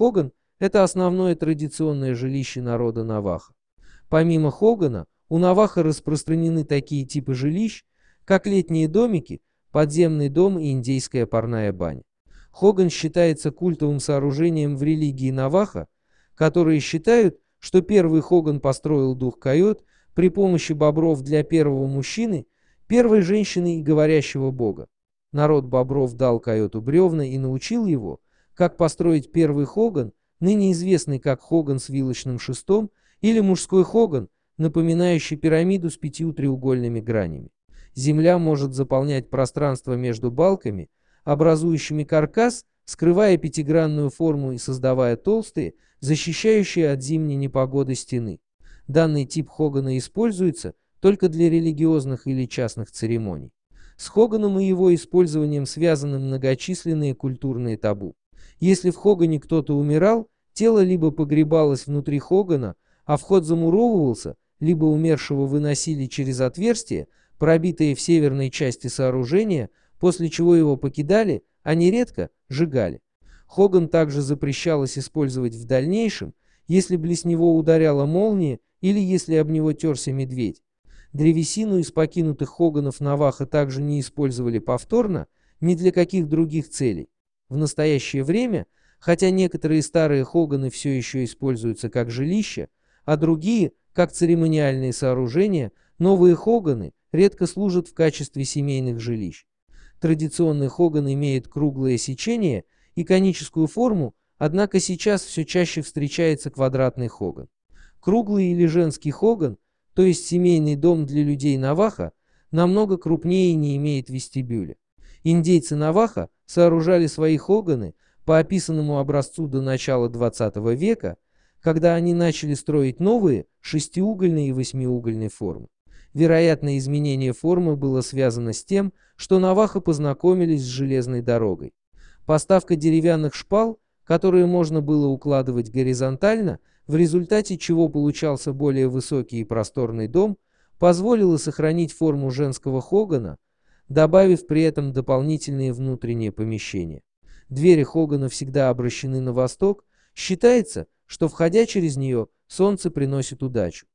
Хоган – это основное традиционное жилище народа Наваха. Помимо Хогана, у Наваха распространены такие типы жилищ, как летние домики, подземный дом и индейская парная баня. Хоган считается культовым сооружением в религии Наваха, которые считают, что первый Хоган построил дух койот при помощи бобров для первого мужчины, первой женщины и говорящего бога. Народ бобров дал койоту бревна и научил его, как построить первый Хоган, ныне известный как Хоган с вилочным шестом или мужской Хоган, напоминающий пирамиду с пятью треугольными гранями. Земля может заполнять пространство между балками, образующими каркас, скрывая пятигранную форму и создавая толстые, защищающие от зимней непогоды стены. Данный тип Хогана используется только для религиозных или частных церемоний. С Хоганом и его использованием связаны многочисленные культурные табу. Если в Хогане кто-то умирал, тело либо погребалось внутри Хогана, а вход замуровывался, либо умершего выносили через отверстие, пробитое в северной части сооружения, после чего его покидали, а нередко сжигали. Хоган также запрещалось использовать в дальнейшем, если близ него ударяла молния или если об него терся медведь. Древесину из покинутых Хоганов Наваха также не использовали повторно, ни для каких других целей. В настоящее время, хотя некоторые старые Хоганы все еще используются как жилища, а другие – как церемониальные сооружения, новые Хоганы редко служат в качестве семейных жилищ. Традиционный Хоган имеет круглое сечение и коническую форму, однако сейчас все чаще встречается квадратный Хоган. Круглый или женский Хоган, то есть семейный дом для людей Наваха, намного крупнее и не имеет вестибюля. Индейцы Наваха сооружали свои Хоганы по описанному образцу до начала 20 века, когда они начали строить новые шестиугольные и восьмиугольные формы. Вероятно, изменение формы было связано с тем, что Наваха познакомились с железной дорогой. Поставка деревянных шпал, которые можно было укладывать горизонтально, в результате чего получался более высокий и просторный дом, позволила сохранить форму женского хогана, добавив при этом дополнительные внутренние помещения. Двери хогана всегда обращены на восток, считается, что входя через нее, солнце приносит удачу.